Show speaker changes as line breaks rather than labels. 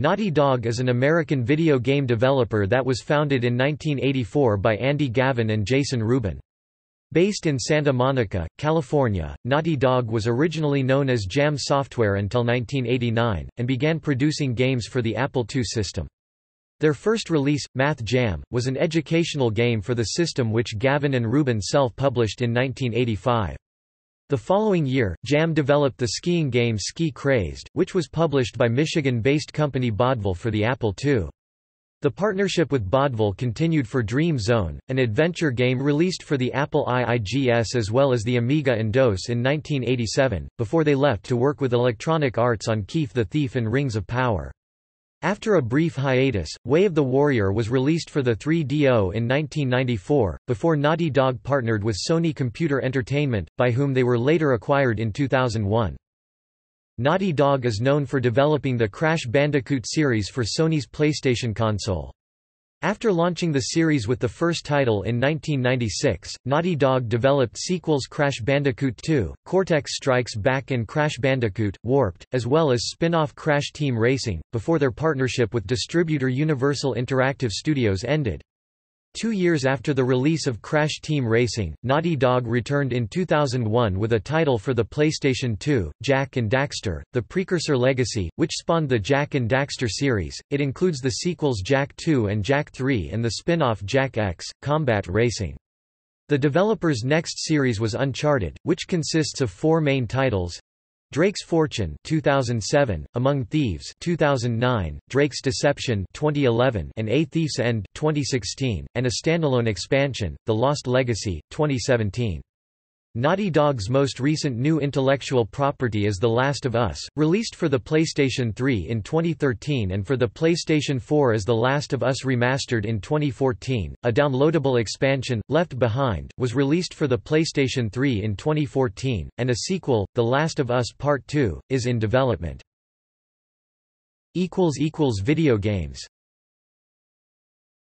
Naughty Dog is an American video game developer that was founded in 1984 by Andy Gavin and Jason Rubin. Based in Santa Monica, California, Naughty Dog was originally known as Jam Software until 1989, and began producing games for the Apple II system. Their first release, Math Jam, was an educational game for the system which Gavin and Rubin self-published in 1985. The following year, Jam developed the skiing game Ski Crazed, which was published by Michigan-based company Baudville for the Apple II. The partnership with Baudville continued for Dream Zone, an adventure game released for the Apple IIGS as well as the Amiga and DOS in 1987, before they left to work with Electronic Arts on Keef the Thief and Rings of Power. After a brief hiatus, Way of the Warrior was released for the 3DO in 1994, before Naughty Dog partnered with Sony Computer Entertainment, by whom they were later acquired in 2001. Naughty Dog is known for developing the Crash Bandicoot series for Sony's PlayStation console. After launching the series with the first title in 1996, Naughty Dog developed sequels Crash Bandicoot 2, Cortex Strikes Back and Crash Bandicoot, Warped, as well as spin-off Crash Team Racing, before their partnership with distributor Universal Interactive Studios ended. Two years after the release of Crash Team Racing, Naughty Dog returned in 2001 with a title for the PlayStation 2, Jak and Daxter, the precursor Legacy, which spawned the Jak and Daxter series. It includes the sequels Jak 2 and Jak 3 and the spin-off Jak X, Combat Racing. The developer's next series was Uncharted, which consists of four main titles, Drake's Fortune 2007, Among Thieves 2009, Drake's Deception 2011, and A Thief's End 2016, and a standalone expansion, The Lost Legacy 2017. Naughty Dog's most recent new intellectual property is The Last of Us, released for the PlayStation 3 in 2013 and for the PlayStation 4 as The Last of Us Remastered in 2014. A downloadable expansion, Left Behind, was released for the PlayStation 3 in 2014, and a sequel, The Last of Us Part 2, is in development. Video games